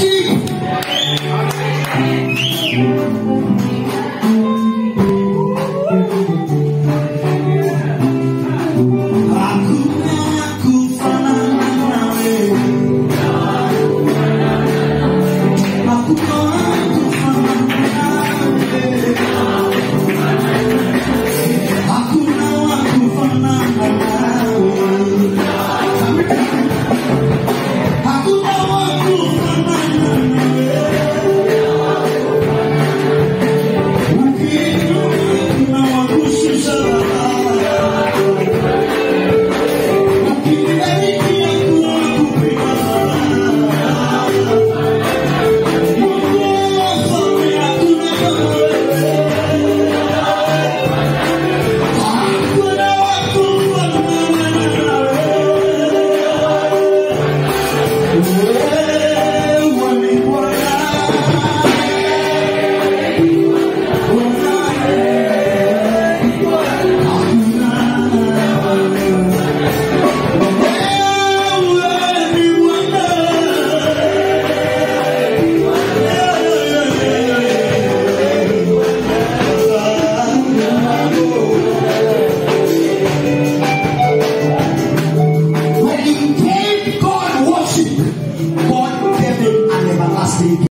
一，speak.